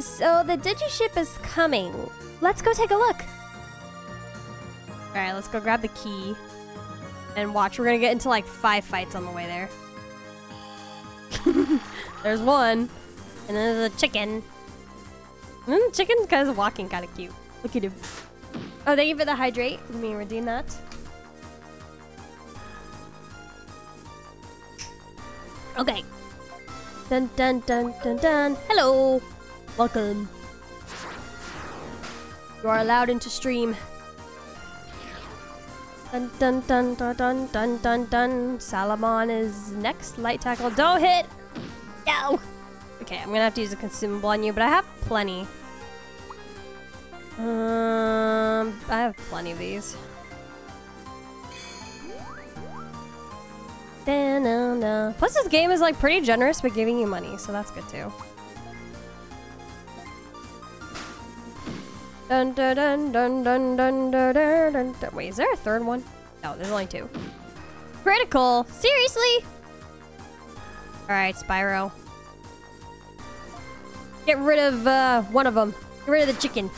So the digiship is coming. Let's go take a look. All right, let's go grab the key and watch. We're gonna get into like five fights on the way there. there's one, and then there's a chicken. Mm, and then the chicken's kind of walking kind of cute. Look at him. Oh, thank you for the hydrate. Let me redeem that. Okay. Dun dun dun dun dun. Hello. Welcome. You are allowed into stream. Dun dun dun dun dun dun dun dun. Salamon is next. Light tackle. Don't hit. No. Okay, I'm gonna have to use a consumable on you, but I have plenty. Um, I have plenty of these. Plus, this game is like pretty generous with giving you money, so that's good too. Dun dun dun dun dun dun dun dun dun. dun. Wait, is there a third one? No, there's only two. Critical. Seriously? All right, Spyro. Get rid of uh, one of them. Get rid of the chicken.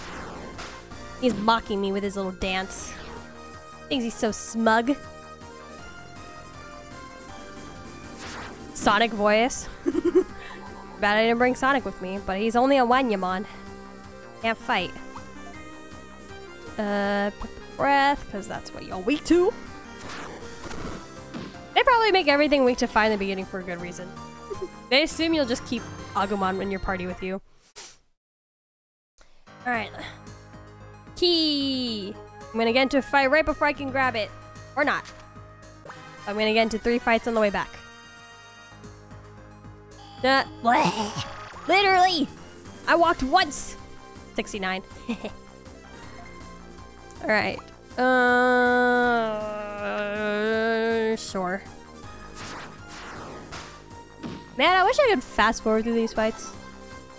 He's mocking me with his little dance. Thinks he's so smug. Sonic voice. Bad I didn't bring Sonic with me, but he's only a Wanyamon. Can't fight. Uh, breath, because that's what y'all weak to. They probably make everything weak to fire in the beginning for a good reason. they assume you'll just keep Agumon in your party with you. Alright. Key! I'm gonna get into a fight right before I can grab it. Or not. I'm gonna get into three fights on the way back. Uh. Literally! I walked once! 69. Alright. Uh, sure. Man, I wish I could fast forward through these fights.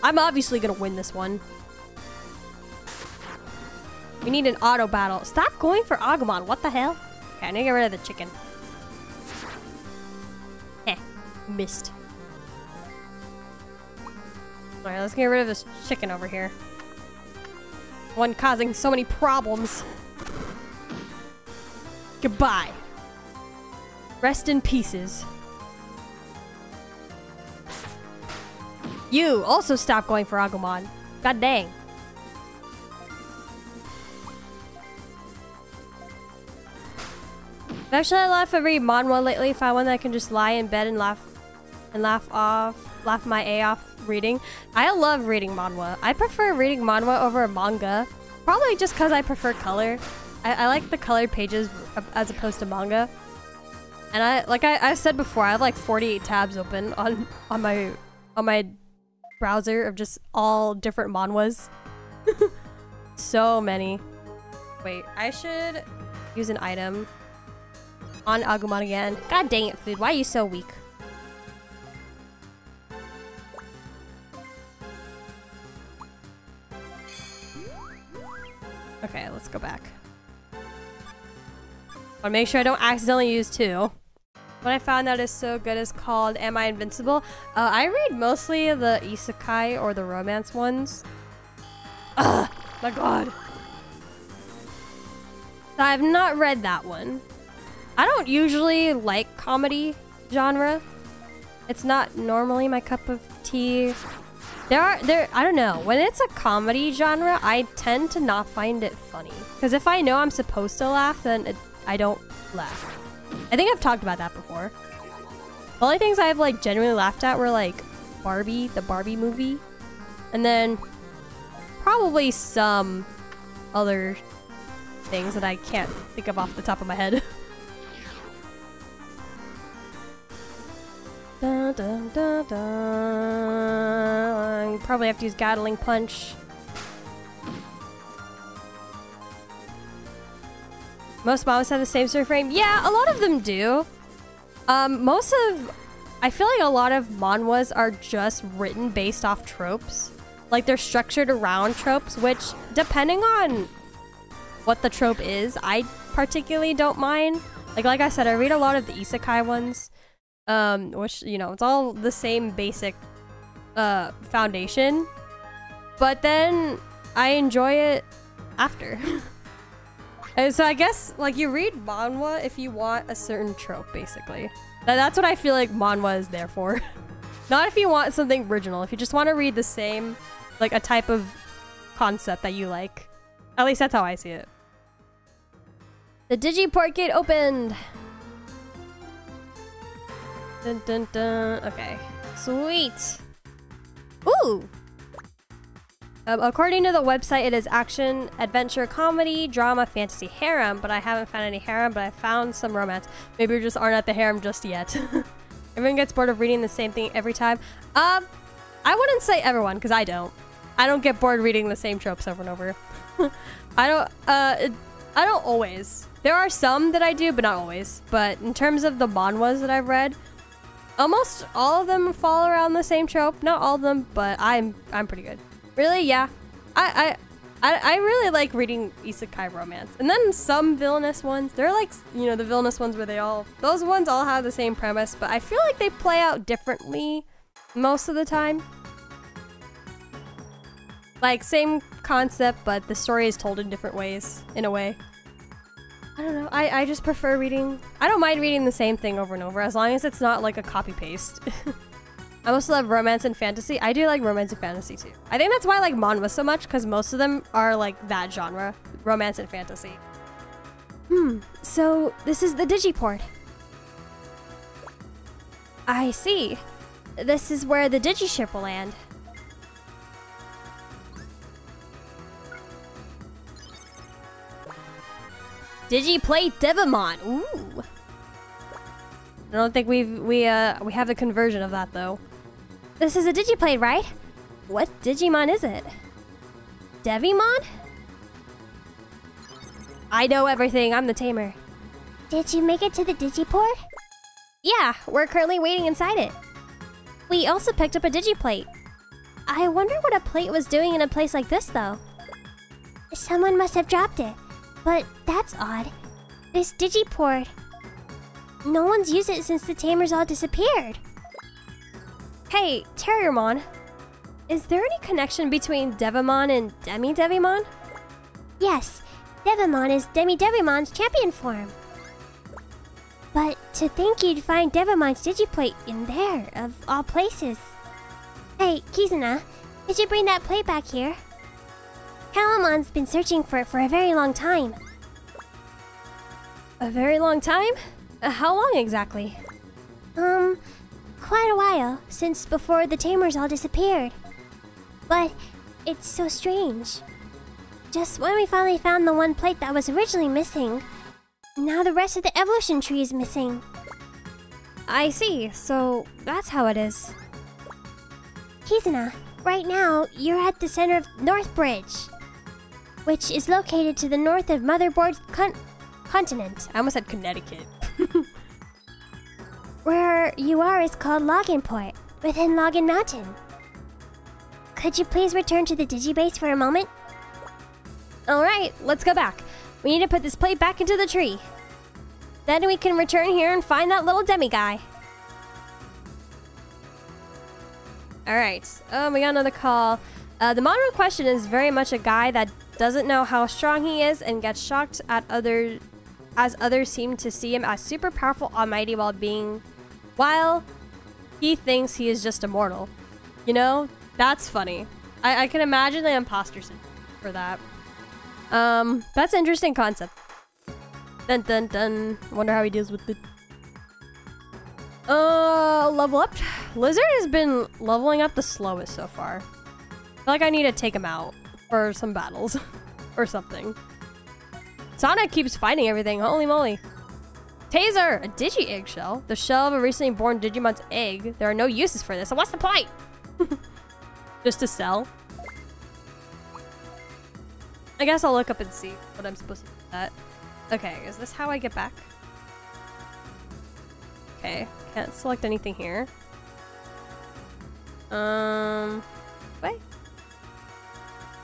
I'm obviously gonna win this one. We need an auto battle. Stop going for Agumon. What the hell? Okay, I need to get rid of the chicken. Eh, missed. Alright, let's get rid of this chicken over here. One causing so many problems. Goodbye. Rest in pieces. You also stop going for Agumon. God dang. I've actually had laugh every manhwa lately. Find one that I can just lie in bed and laugh and laugh off, laugh my A off reading. I love reading manhwa. I prefer reading manhwa over manga. Probably just because I prefer color. I, I, like the colored pages as opposed to manga. And I, like I, I said before, I have like 48 tabs open on on my on my browser of just all different manhwas. so many. Wait, I should use an item on Agumon again. God dang it, food. Why are you so weak? Okay, let's go back. But make sure I don't accidentally use two. What I found that is so good is called Am I Invincible? Uh, I read mostly the isekai or the romance ones. Ugh, my god. I have not read that one. I don't usually like comedy genre. It's not normally my cup of tea. There are there I don't know. When it's a comedy genre, I tend to not find it funny. Because if I know I'm supposed to laugh, then it, I don't laugh. I think I've talked about that before. The only things I've like genuinely laughed at were like Barbie, the Barbie movie, and then probably some other things that I can't think of off the top of my head. Dun, dun, dun, dun. You probably have to use Gatling Punch. Most mobs have the same sort of frame. Yeah, a lot of them do. Um, most of... I feel like a lot of manhwas are just written based off tropes. Like, they're structured around tropes, which, depending on what the trope is, I particularly don't mind. Like, like I said, I read a lot of the isekai ones um, which, you know, it's all the same basic uh, foundation. but then I enjoy it after. and so I guess like you read manhwa if you want a certain trope, basically. That's what I feel like manhwa is there for. Not if you want something original. If you just want to read the same, like a type of concept that you like. At least that's how I see it. The Digiport gate opened. Dun dun dun. Okay. Sweet. Ooh. Um, according to the website, it is action, adventure, comedy, drama, fantasy, harem, but I haven't found any harem, but I found some romance. Maybe we just aren't at the harem just yet. everyone gets bored of reading the same thing every time. Um, I wouldn't say everyone, because I don't. I don't get bored reading the same tropes over and over. I don't, uh, it, I don't always. There are some that I do, but not always. But in terms of the manhwas that I've read, almost all of them fall around the same trope. Not all of them, but I'm I'm pretty good. Really? Yeah. I, I, I, I really like reading isekai romance. And then some villainous ones. They're like, you know, the villainous ones where they all... Those ones all have the same premise, but I feel like they play out differently most of the time. Like, same concept, but the story is told in different ways, in a way. I don't know. I, I just prefer reading... I don't mind reading the same thing over and over, as long as it's not like a copy-paste. I also love romance and fantasy. I do like romance and fantasy too. I think that's why I like manhwa so much because most of them are like that genre, romance and fantasy. Hmm, so this is the Digiport. I see. This is where the Digiship will land. Digiplate Devimon. Ooh. I don't think we've we uh we have the conversion of that though. This is a Digiplate, right? What Digimon is it? Devimon? I know everything. I'm the tamer. Did you make it to the Digiport? Yeah, we're currently waiting inside it. We also picked up a Digiplate. I wonder what a plate was doing in a place like this, though. Someone must have dropped it. But that's odd. This Digiport... No one's used it since the tamers all disappeared. Hey, Terriermon. Is there any connection between Devimon and Demi Devimon? Yes, Devimon is Demi Devimon's champion form. But to think you'd find Devimon's Digiplate in there, of all places. Hey, Kizuna, did you bring that plate back here? Palamon's been searching for it for a very long time. A very long time? Uh, how long exactly? Um, quite a while, since before the Tamers all disappeared. But it's so strange. Just when we finally found the one plate that was originally missing, now the rest of the evolution tree is missing. I see, so that's how it is. Kizuna, right now, you're at the center of North Bridge, which is located to the north of Motherboard's con continent. I almost said Connecticut. Where you are is called Loginport, within Login Mountain. Could you please return to the Digibase for a moment? Alright, let's go back. We need to put this plate back into the tree. Then we can return here and find that little demi guy. Alright, um, we got another call. Uh, the modern question is very much a guy that doesn't know how strong he is and gets shocked at other as others seem to see him as super powerful almighty while being while he thinks he is just immortal. You know? That's funny. I, I can imagine the imposter syndrome for that. Um, that's an interesting concept. Dun dun dun. Wonder how he deals with the... Uh, level up. Lizard has been leveling up the slowest so far. I feel like I need to take him out for some battles. or something. Sonic keeps fighting everything. Holy moly. Taser! A Digi eggshell? The shell of a recently born Digimon's egg. There are no uses for this, so what's the point? Just to sell? I guess I'll look up and see what I'm supposed to do that. Okay, is this how I get back? Okay, can't select anything here. Um, wait.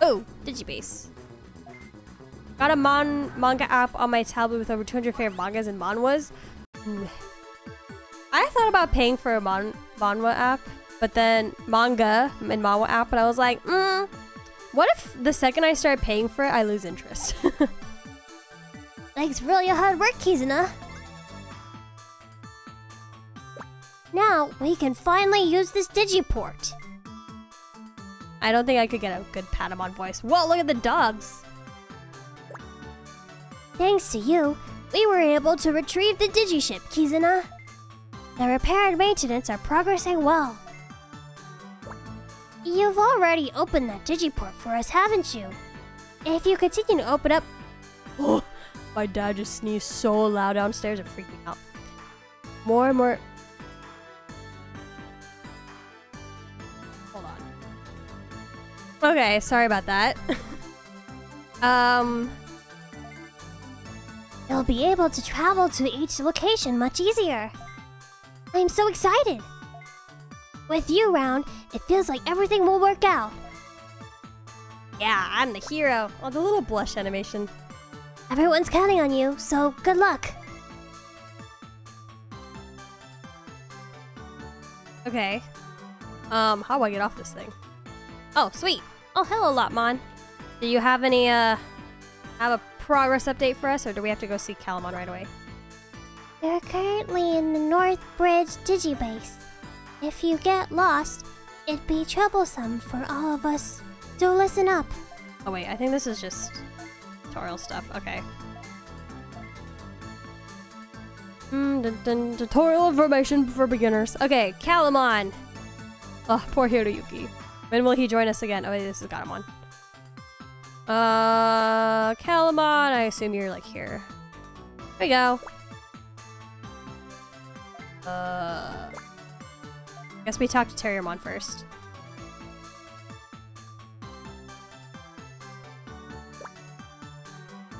Oh, Digibase. Got a man manga app on my tablet with over 200 favorite mangas and manhwas. I thought about paying for a man manhwa app, but then manga and manhwa app, but I was like, mm, What if the second I start paying for it, I lose interest? Thanks for all your hard work, Kizuna. Now, we can finally use this Digiport. I don't think I could get a good Patamon voice. Whoa, look at the dogs. Thanks to you, we were able to retrieve the Digiship, Kizuna. The repair and maintenance are progressing well. You've already opened that Digiport for us, haven't you? If you continue to open up... Oh, my dad just sneezed so loud downstairs, it freaked me out. More and more... Okay, sorry about that. um... You'll be able to travel to each location much easier. I'm so excited! With you around, it feels like everything will work out. Yeah, I'm the hero. Oh, the little blush animation. Everyone's counting on you, so good luck. Okay. Um, how do I get off this thing? Oh, sweet. Oh, hello, Lopmon. Do you have any, uh, have a progress update for us, or do we have to go see Calumon right away? You're currently in the North Bridge Digibase. If you get lost, it'd be troublesome for all of us. So listen up. Oh wait, I think this is just tutorial stuff. Okay. Mm, dun, dun, tutorial information for beginners. Okay, Calumon. Oh, poor Hiroyuki. When will he join us again? Oh, this has got him on. Uh, Calumon, I assume you're like here. There we go. Uh, guess we talk to Terriermon first.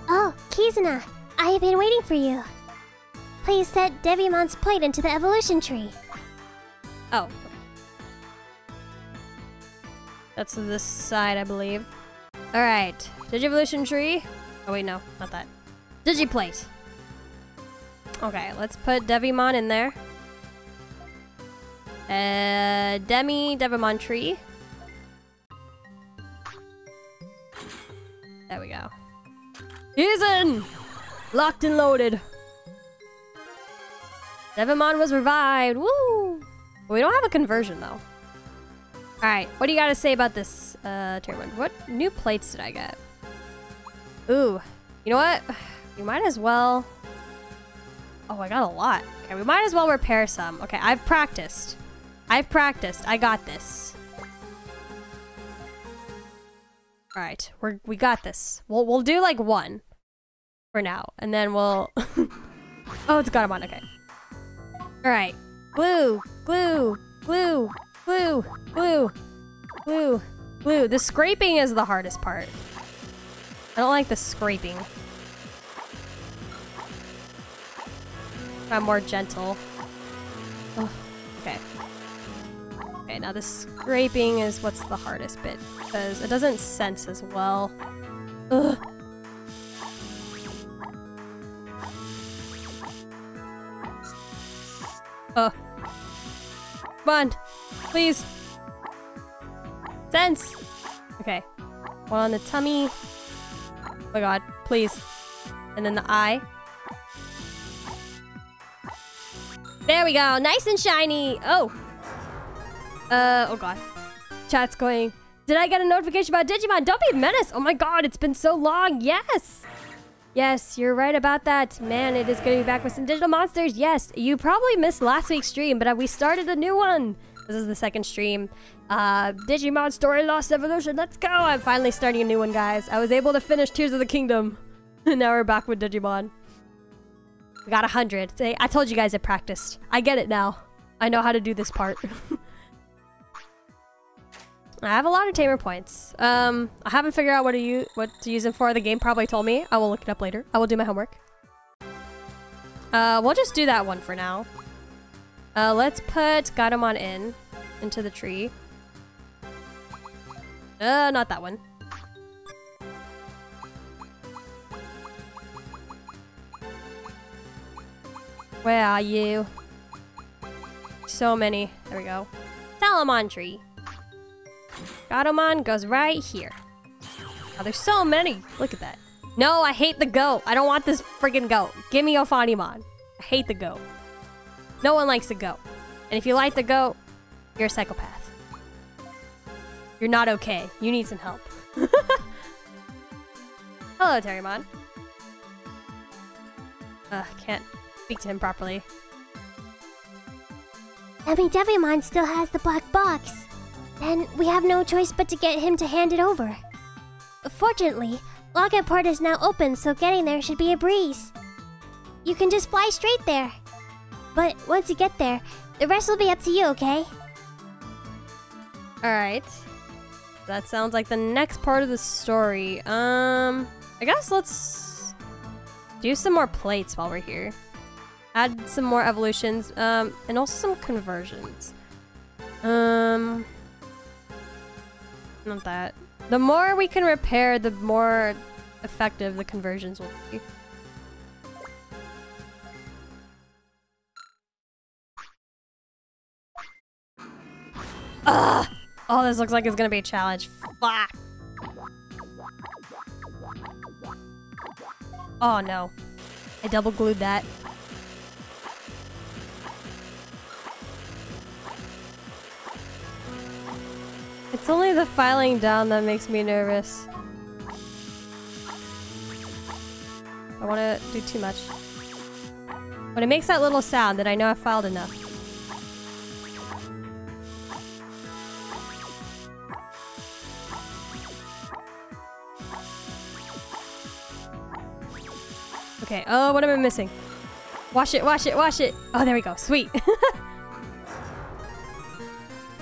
Oh, Kizuna, I have been waiting for you. Please set Devimon's plate into the evolution tree. Oh. That's this side, I believe. Alright. Digivolution tree. Oh wait, no, not that. Digiplate. Okay, let's put Devimon in there. Uh, Demi Devimon tree. There we go. He's in! Locked and loaded. Devimon was revived. Woo! We don't have a conversion though. Alright, what do you gotta say about this uh tournament? What new plates did I get? Ooh, you know what? We might as well... Oh, I got a lot. Okay, we might as well repair some. Okay, I've practiced. I've practiced. I got this. Alright, we're we got this. We'll we'll do like one for now, and then we'll Oh, it's got him on, okay. Alright. Glue, glue, glue, glue, glue, glue, glue. The scraping is the hardest part. I don't like the scraping. I'm more gentle. Oh, okay. Okay, now the scraping is what's the hardest bit because it doesn't sense as well. Ugh. Oh. Come on. Please. Sense. Okay. One on the tummy. Oh my god. Please. And then the eye. There we go. Nice and shiny. Oh. Uh, oh god. Chat's going. Did I get a notification about Digimon? Don't be a menace. Oh my god, it's been so long. Yes. Yes, you're right about that. Man, it is going to be back with some digital monsters. Yes, you probably missed last week's stream, but we started a new one. This is the second stream. Uh, Digimon Story Lost Evolution. Let's go. I'm finally starting a new one, guys. I was able to finish Tears of the Kingdom. now we're back with Digimon. We got 100. I told you guys I practiced. I get it now. I know how to do this part. I have a lot of tamer points. Um, I haven't figured out what to use what to use them for. The game probably told me. I will look it up later. I will do my homework. Uh, we'll just do that one for now. Uh, let's put Gatomon in into the tree. Uh, not that one. Where are you? So many. There we go. Salamon tree. Gatomon goes right here. Oh, there's so many. Look at that. No, I hate the goat. I don't want this freaking goat. Give me Ophanimon. I hate the goat. No one likes the goat. And if you like the goat, you're a psychopath. You're not okay. You need some help. Hello, Terriermon. Ugh, can't speak to him properly. Demi Devimon still has the black box. Then we have no choice but to get him to hand it over. Fortunately, Login Port is now open, so getting there should be a breeze. You can just fly straight there. But once you get there, the rest will be up to you, okay? Alright. That sounds like the next part of the story. Um, I guess let's do some more plates while we're here. Add some more evolutions, um, and also some conversions. Um, not that. The more we can repair, the more effective the conversions will be. Ugh! Oh, this looks like it's gonna be a challenge. Fuck! Oh no. I double glued that. It's only the filing down that makes me nervous. I want to do too much. When it makes that little sound, then I know I filed enough. Okay, oh, what am I missing? Wash it, wash it, wash it. Oh, there we go. Sweet.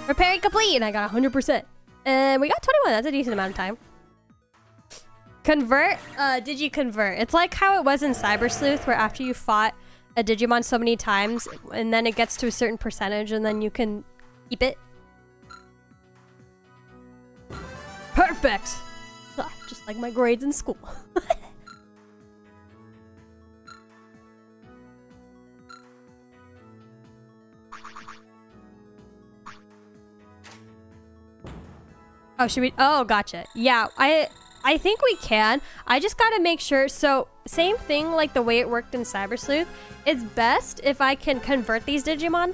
Repairing complete, and I got 100%. And we got 21. That's a decent amount of time. Convert? Uh, did you convert? It's like how it was in Cyber Sleuth, where after you fought a Digimon so many times, and then it gets to a certain percentage, and then you can keep it. Perfect! Just like my grades in school. Oh, should we? Oh, gotcha. Yeah, I I think we can. I just gotta make sure. So, same thing like the way it worked in Cyber Sleuth. It's best if I can convert these Digimon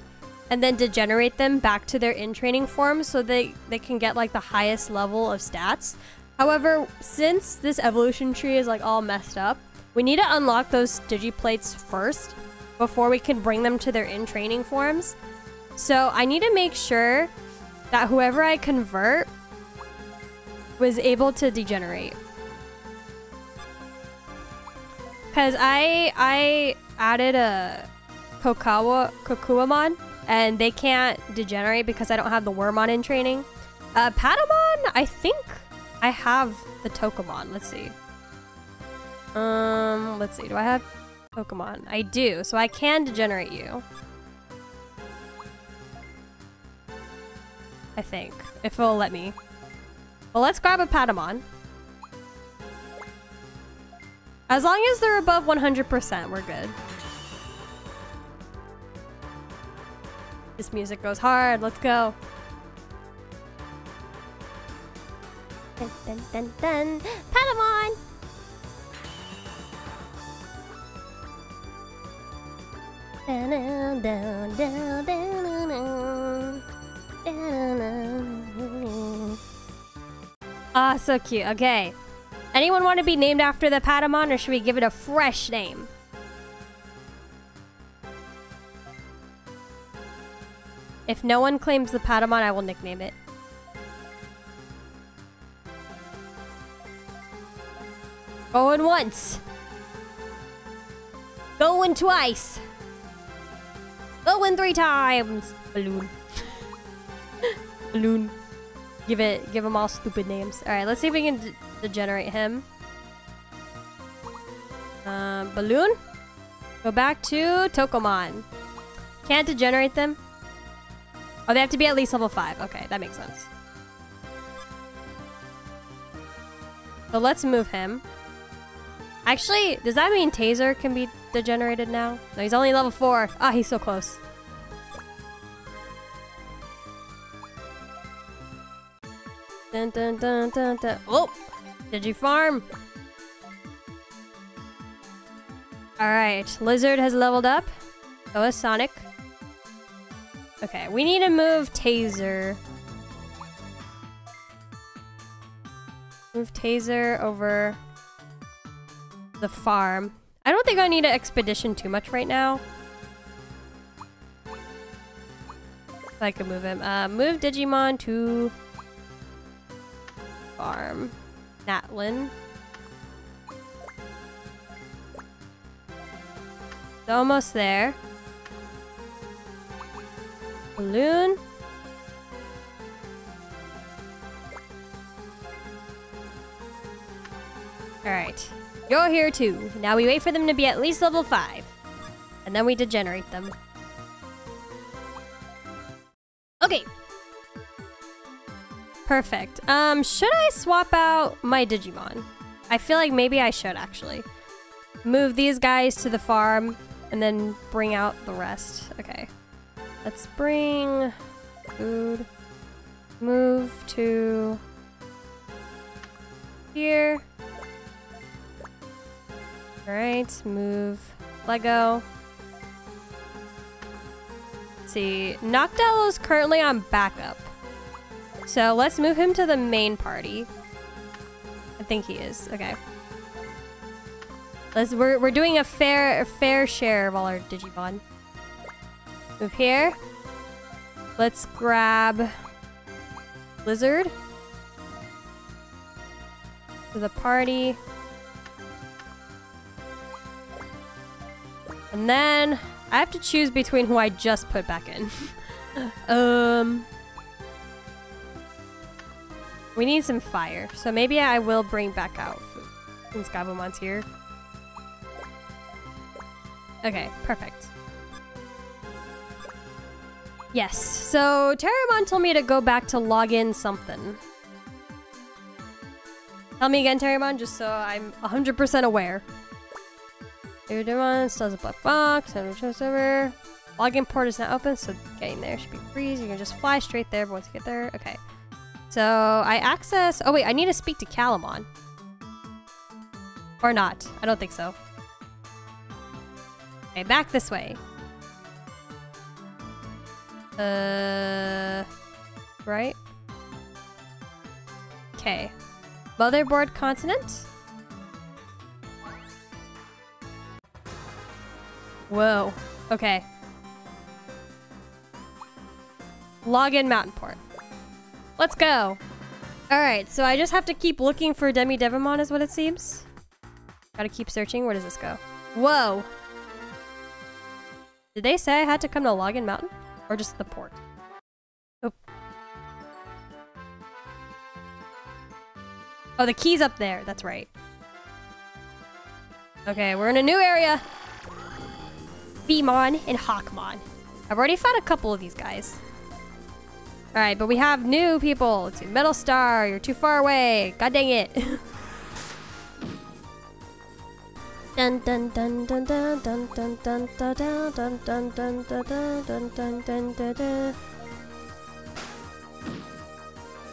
and then degenerate them back to their in-training form so they, they can get like the highest level of stats. However, since this evolution tree is like all messed up, we need to unlock those Digiplates first before we can bring them to their in-training forms. So I need to make sure that whoever I convert was able to degenerate. Cause I I added a Kokawa Kokuwamon and they can't degenerate because I don't have the Wormmon in training. Uh, Patamon, I think I have the Tokomon. Let's see. Um, let's see. Do I have Tokomon? I do, so I can degenerate you. I think, if it'll let me. Well, let's grab a Patamon. As long as they're above 100%, we're good. This music goes hard. Let's go. Dun dun dun dun. Patamon! Dun, dun, dun, dun, Ah, so cute. Okay. Anyone want to be named after the Patamon, or should we give it a fresh name? If no one claims the Patamon, I will nickname it. Going once. Going twice. Going three times. Balloon. Balloon. Give it, give them all stupid names. All right, let's see if we can de degenerate him. Uh, Balloon? Go back to Tokomon. Can't degenerate them? Oh, they have to be at least level 5. Okay, that makes sense. So let's move him. Actually, does that mean Taser can be degenerated now? No, he's only level 4. Ah, he's so close. Dun, Dun dun dun dun. Oh! Digifarm! Alright, Lizard has leveled up. So has Sonic. Okay, we need to move Taser. Move Taser over the farm. I don't think I need an expedition too much right now. I could move him. Uh, move Digimon to farm. Natlin. It's almost there. Balloon. Alright. You're here too. Now we wait for them to be at least level 5. And then we degenerate them. Perfect. Um, should I swap out my Digimon? I feel like maybe I should actually. Move these guys to the farm and then bring out the rest. Okay. Let's bring food. Move to here. Alright, move Lego. Let's see. Noctello is currently on backup. So let's move him to the main party. I think he is. Okay. Let's we're we're doing a fair a fair share of all our Digimon. Move here. Let's grab Lizard to the party. And then I have to choose between who I just put back in. um We need some fire. So maybe I will bring back out food since Gabumon's here. Okay, perfect. Yes, so Terriermon told me to go back to log in something. Tell me again, Terriermon, just so I'm 100% aware. Terramon has a black box, and server. Login port is not open, so getting there should be breeze. You can just fly straight there but once you get there. Okay. So I access... Oh wait, I need to speak to Calumon. Or not. I don't think so. Okay, back this way. Uh, right? Okay. Motherboard continent? Whoa. Okay. Login Mountain Port. Let's go. Alright, so I just have to keep looking for Demi Devimon is what it seems. Gotta keep searching. Where does this go? Whoa. Did they say I had to come to Login Mountain? Or just the port? Oh. Oh, the key's up there. That's right. Okay, we're in a new area. Veemon and Hawkmon. I've already found a couple of these guys. Alright, but we have new people. Let's. Metal Star, you're too far away. God dang it. Dun dun dun dun dun dun dun dun dun dun dun dun dun dun dun dun dun dun dun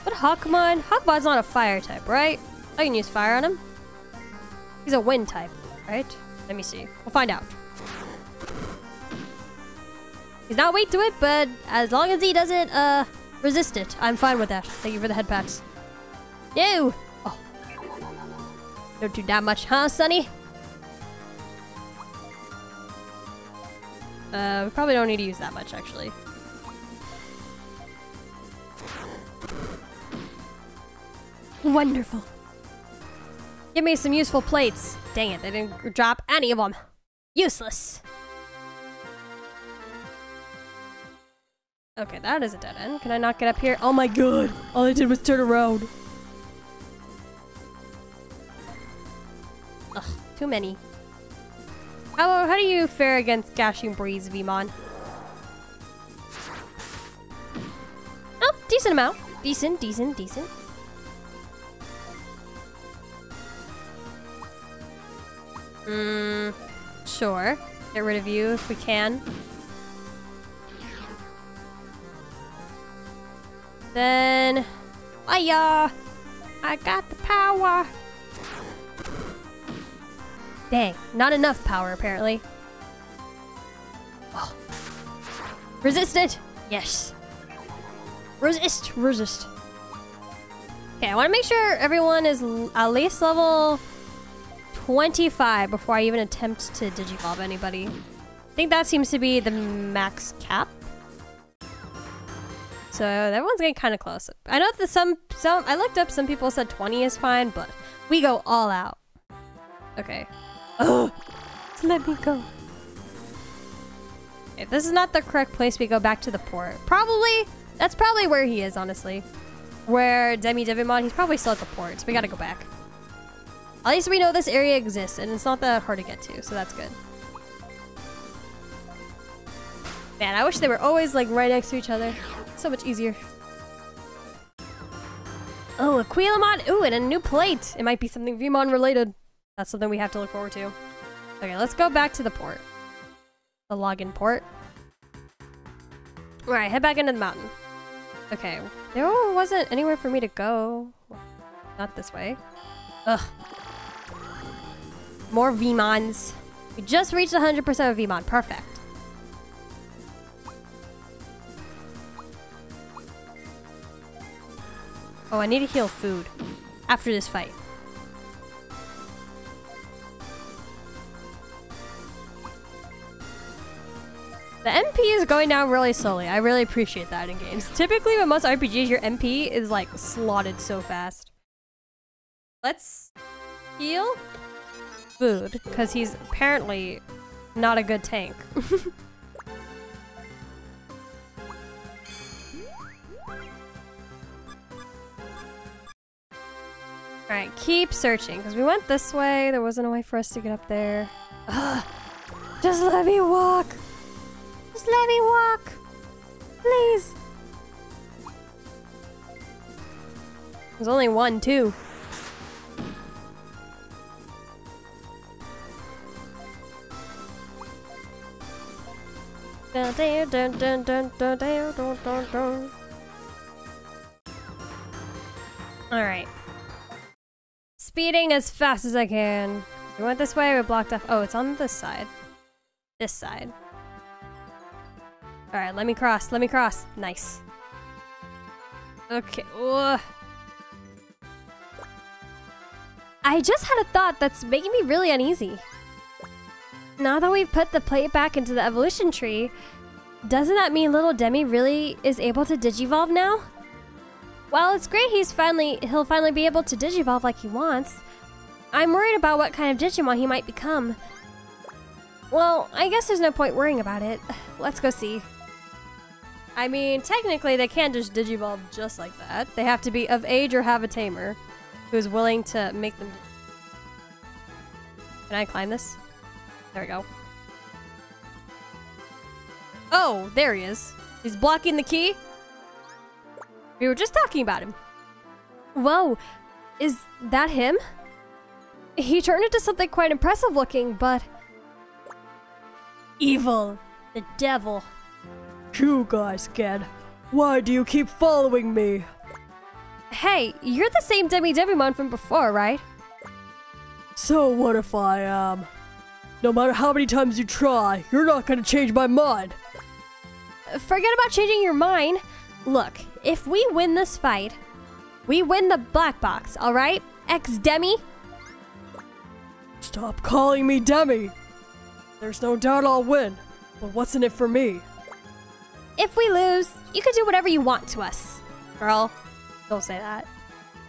But Hawkmon? Hawkmon's not a fire type, right? I can use fire on him. He's a wind type, right? Let me see. We'll find out. He's not weak to it, but as long as he doesn't uh resist it, I'm fine with that. Thank you for the head pats. No! Oh. Don't do that much, huh, Sonny? Uh, we probably don't need to use that much, actually. Wonderful. Give me some useful plates. Dang it, they didn't drop any of them. Useless. Okay, that is a dead end. Can I not get up here? Oh my god! All I did was turn around. Ugh, too many. How, how do you fare against Gashing Breeze, Veemon? Oh, decent amount. Decent, decent, decent. Hmm, sure. Get rid of you if we can. Then... Hiya! I got the power. Dang, not enough power apparently. Oh. Resist it! Yes. Resist, resist. Okay, I want to make sure everyone is at least level 25 before I even attempt to digivolve anybody. I think that seems to be the max cap. So everyone's getting kind of close. I know that some, some, I looked up, some people said 20 is fine, but we go all out. Okay. Ugh, let me go. If this is not the correct place, we go back to the port. Probably, that's probably where he is, honestly. Where Demi Devimon, he's probably still at the port, so we gotta go back. At least we know this area exists, and it's not that hard to get to, so that's good. Man, I wish they were always like right next to each other. So much easier. Oh, a Quilamon! Ooh, and a new plate! It might be something Veemon related. That's something we have to look forward to. Okay, let's go back to the port. The login port. Alright, head back into the mountain. Okay, there wasn't anywhere for me to go. Not this way. Ugh. More Veemons. We just reached 100% of Veemon. Perfect. Oh, I need to heal food after this fight. The MP is going down really slowly. I really appreciate that in games. Typically, with most RPGs, your MP is like slotted so fast. Let's heal food, because he's apparently not a good tank. Alright, keep searching, because we went this way. There wasn't a way for us to get up there. Ugh. Just let me walk! Just let me walk! Please! There's only one, too. All right. Speeding as fast as I can. We went this way, we blocked off. Oh, it's on this side. This side. Alright, let me cross, let me cross. Nice. Okay. Ugh. I just had a thought that's making me really uneasy. Now that we've put the plate back into the evolution tree, doesn't that mean little Demi really is able to digivolve now? While it's great he's finally he'll finally be able to digivolve like he wants, I'm worried about what kind of Digimon he might become. Well, I guess there's no point worrying about it. Let's go see. I mean, technically they can't just digivolve just like that. They have to be of age or have a tamer who's willing to make them... Can I climb this? There we go. Oh, there he is. He's blocking the key. We were just talking about him. Whoa, is that him? He turned into something quite impressive looking, but... Evil. The devil. You guys again. Why do you keep following me? Hey, you're the same Demi Devimon from before, right? So what if I am? No matter how many times you try, you're not gonna change my mind. Forget about changing your mind. Look, if we win this fight, we win the black box, alright? Ex Demi? Stop calling me Demi. There's no doubt I'll win, but what's in it for me? If we lose, you can do whatever you want to us. Girl, don't say that.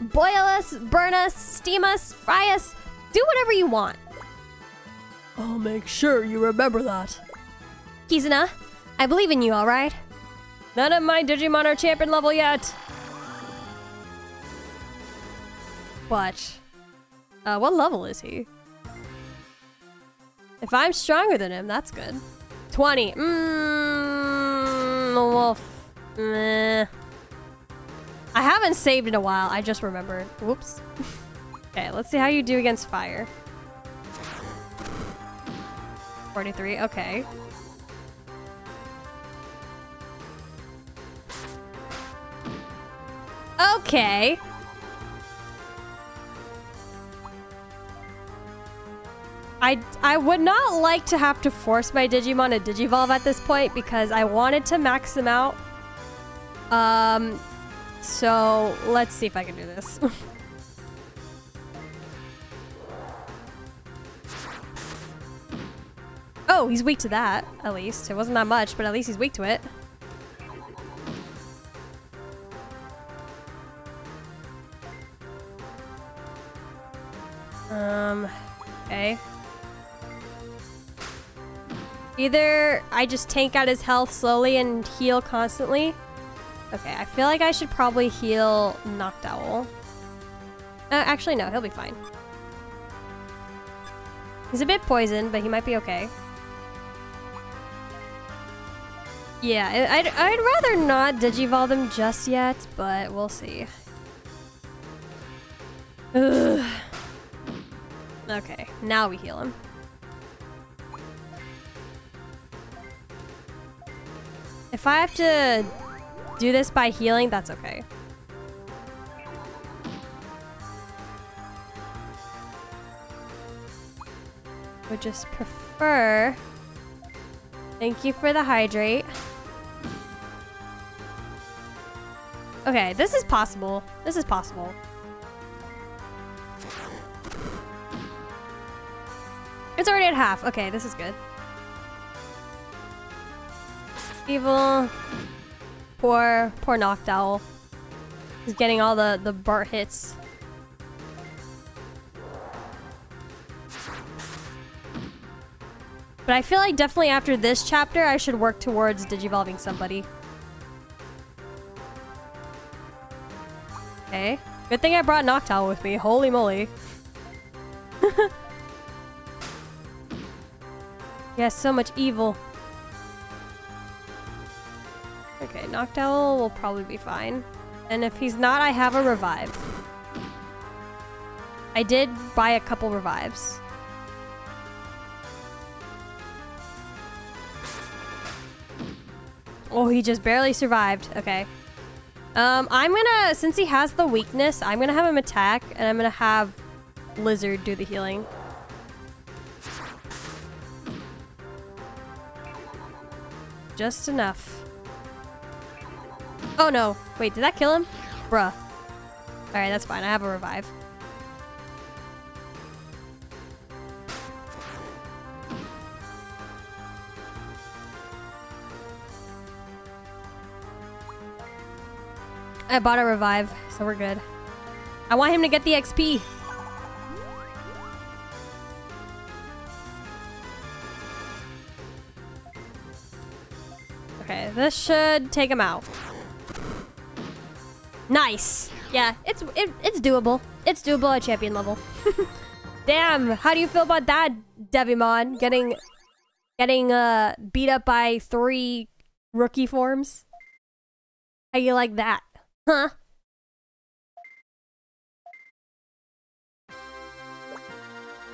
Boil us, burn us, steam us, fry us, do whatever you want. I'll make sure you remember that. Kizuna, I believe in you, alright? None of my Digimon are champion level yet. But, uh, what level is he? If I'm stronger than him, that's good. 20. Mmm, well, meh. I haven't saved in a while. I just remembered. Whoops. okay, let's see how you do against fire. 43, okay. Okay. I, I would not like to have to force my Digimon to Digivolve at this point because I wanted to max them out. Um, so let's see if I can do this. oh, he's weak to that, at least. It wasn't that much, but at least he's weak to it. Either I just tank out his health slowly and heal constantly. Okay, I feel like I should probably heal Noctowl. Uh, actually, no, he'll be fine. He's a bit poisoned, but he might be okay. Yeah, I'd, I'd rather not Digivolve him just yet, but we'll see. Ugh. Okay, now we heal him. If I have to do this by healing, that's okay. Would just prefer... Thank you for the hydrate. Okay, this is possible. This is possible. It's already at half. Okay, this is good. Evil. Poor, poor Noctowl. He's getting all the, the Bart hits. But I feel like definitely after this chapter, I should work towards digivolving somebody. Okay. Good thing I brought Noctowl with me. Holy moly. has so much evil. Okay, Noctowl will probably be fine. And if he's not, I have a revive. I did buy a couple revives. Oh, he just barely survived. Okay. Um, I'm gonna, since he has the weakness, I'm gonna have him attack, and I'm gonna have Lizard do the healing. Just enough. Oh no. Wait, did that kill him? Bruh. Alright, that's fine. I have a revive. I bought a revive, so we're good. I want him to get the XP. Okay, this should take him out. Nice. Yeah, it's it, it's doable. It's doable at champion level. Damn, how do you feel about that, Devimon? Getting getting uh beat up by three rookie forms? How you like that? Huh?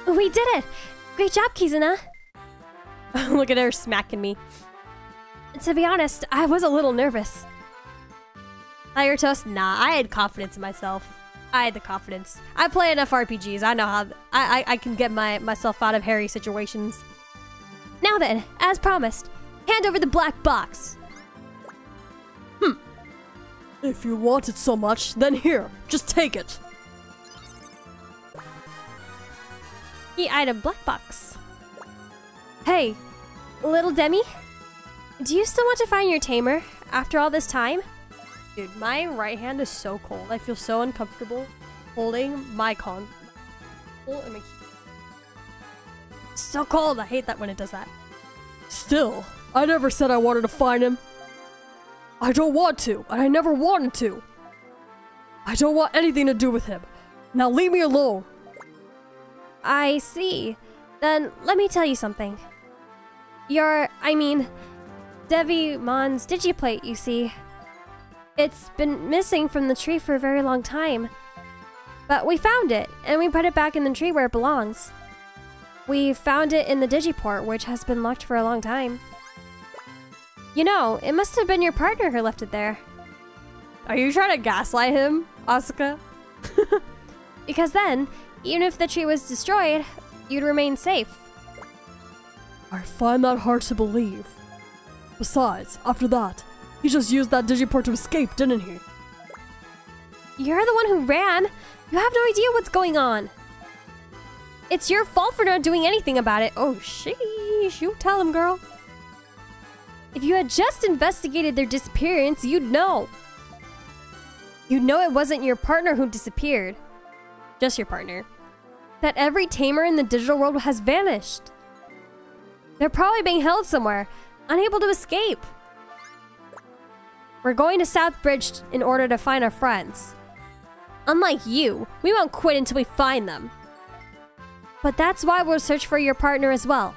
We did it! Great job, Kizuna! Look at her smacking me. To be honest, I was a little nervous. Tiger Toast? Nah, I had confidence in myself. I had the confidence. I play enough RPGs. I know how I, I, I can get my myself out of hairy situations. Now then, as promised, hand over the black box. Hmm. If you want it so much, then here, just take it. The item black box. Hey, little Demi, do you still want to find your tamer after all this time? Dude, my right hand is so cold. I feel so uncomfortable holding my con. so cold. I hate that when it does that. Still, I never said I wanted to find him. I don't want to, and I never wanted to. I don't want anything to do with him. Now leave me alone. I see. Then let me tell you something. Your, I mean, Demi Devimon's digiplate, you see. It's been missing from the tree for a very long time. But we found it, and we put it back in the tree where it belongs. We found it in the digiport, which has been locked for a long time. You know, it must have been your partner who left it there. Are you trying to gaslight him, Asuka? because then, even if the tree was destroyed, you'd remain safe. I find that hard to believe. Besides, after that, he just used that digiport to escape, didn't he? You're the one who ran. You have no idea what's going on. It's your fault for not doing anything about it. Oh, sheesh. You tell him, girl. If you had just investigated their disappearance, you'd know. You'd know it wasn't your partner who disappeared. Just your partner. That every tamer in the digital world has vanished. They're probably being held somewhere, unable to escape. We're going to Southbridge in order to find our friends. Unlike you, we won't quit until we find them. But that's why we'll search for your partner as well.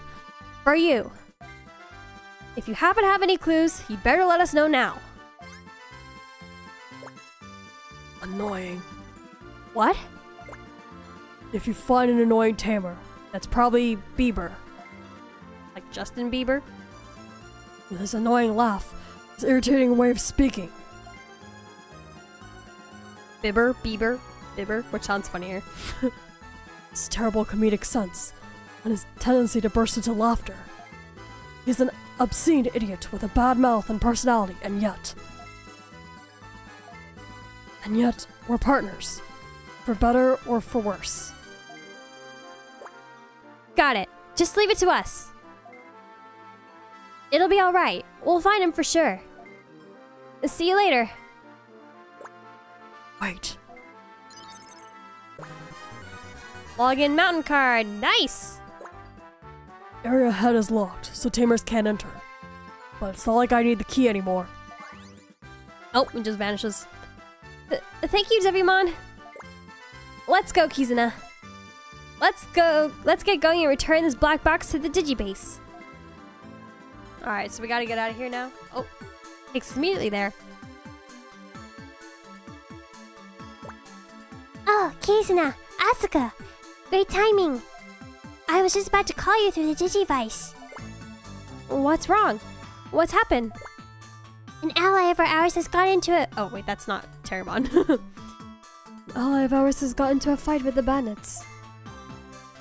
For you. If you happen to have any clues, you'd better let us know now. Annoying. What? If you find an annoying tamer, that's probably Bieber. Like Justin Bieber? With his annoying laugh, his irritating way of speaking. Bibber? Bieber? Bibber? Which sounds funnier? his terrible comedic sense, and his tendency to burst into laughter. He's an obscene idiot with a bad mouth and personality, and yet. And yet, we're partners. For better or for worse. Got it. Just leave it to us. It'll be alright. We'll find him for sure. See you later. Wait. Login mountain card. Nice! Area ahead is locked, so tamers can't enter. But it's not like I need the key anymore. Oh, it just vanishes. Th thank you, Devimon. Let's go, Kizuna. Let's go. Let's get going and return this black box to the Digibase. Alright, so we gotta get out of here now. Oh, us immediately there. Oh, Kizuna, Asuka. Great timing. I was just about to call you through the Digivice. What's wrong? What's happened? An ally of our ours has got into it. Oh, wait, that's not Terriermon. Ally of ours has got into a fight with the bandits.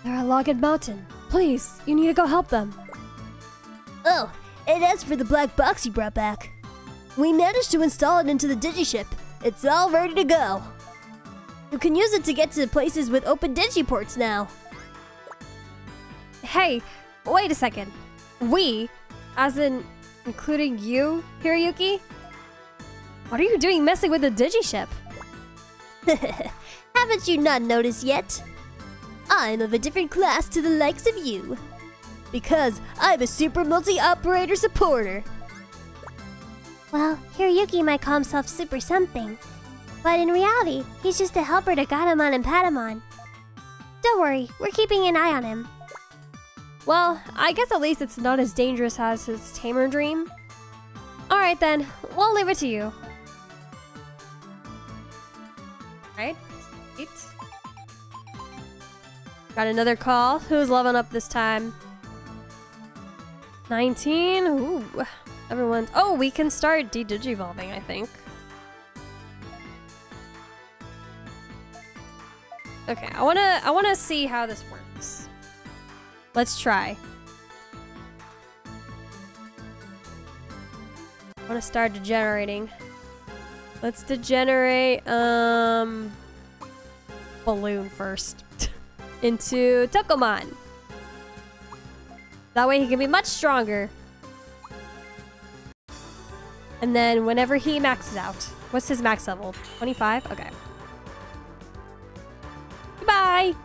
They're at Login Mountain. Please, you need to go help them. Oh, and as for the black box you brought back, we managed to install it into the Digiship. It's all ready to go. You can use it to get to places with open digiports now. hey, wait a second. We, as in including you, Hiroyuki? What are you doing messing with the Digiship? Haven't you not noticed yet? I'm of a different class to the likes of you. Because I'm a super multi-operator supporter. Well, Hiroyuki might call himself super something. But in reality, he's just a helper to Gatomon and Patamon. Don't worry, we're keeping an eye on him. Well, I guess at least it's not as dangerous as his tamer dream. Alright then, we'll leave it to you. Alright, sweet. Got another call. Who's leveling up this time? 19? Ooh. Everyone's... Oh, we can start de-digivolving, I think. Okay, I wanna I wanna see how this works. Let's try. I wanna start degenerating. Let's degenerate um balloon first into Tokomon. That way he can be much stronger. And then whenever he maxes out, what's his max level? 25? Okay. Goodbye!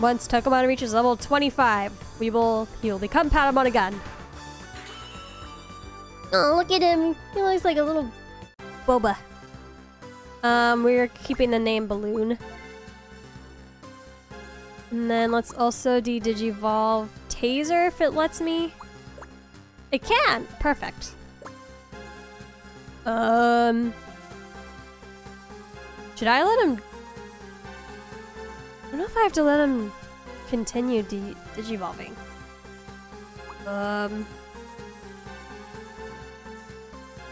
Once Tokomon reaches level 25, we will he will become Patamon again. Oh, look at him. He looks like a little boba. Um, we're keeping the name Balloon. And then let's also de-digivolve Taser if it lets me. It can! Perfect. Um... Should I let him... I don't know if I have to let him continue de digivolving. Um...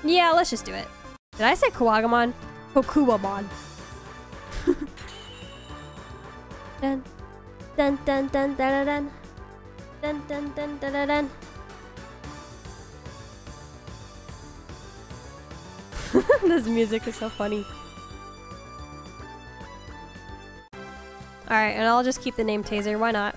Yeah, let's just do it. Did I say Kawagamon? Kokuwamon. dun. Dun dun dun dun dun. Dun dun dun dun dun. dun. this music is so funny. Alright, and I'll just keep the name Taser, why not?